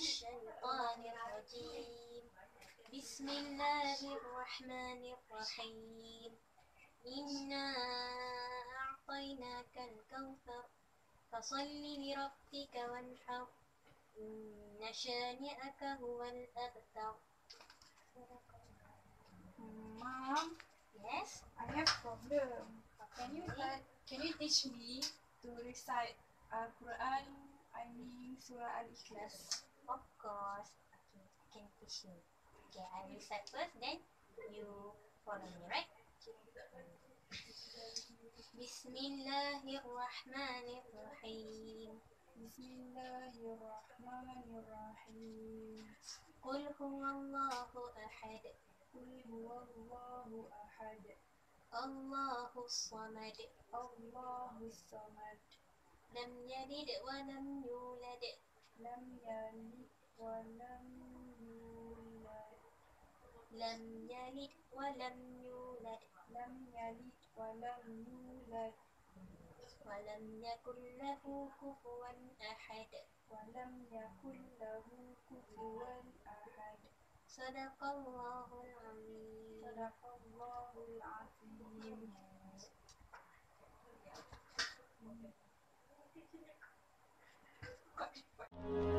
الشيطان الرجيم. بسم الله الرحمن الرحيم. إنا أعطيناك الكوثر. فصل لربك وانحر. إن شانئك هو الأبتر. Mom, yes, I have problem. Can you can you teach me to recite Al Quran? I mean Surah Al Ikhlas. of course okay, I can teach you okay I will start first then you follow me right? Bismillahirrahmanirrahim. Bismillahirrahmanirrahim. Qul huwallahu ahad. Qul huwallahu ahad. Allahu samad. Allahu samad. Lam yalid wa lam yulad ولم يولد لم يلد ولم يولد لم يلد ولم يولد لم يلد ولم يولد ولم يكن له كفوا أحد ولم يكن له كفوا أحد صدق الله العظيم صدق الله العظيم Yes.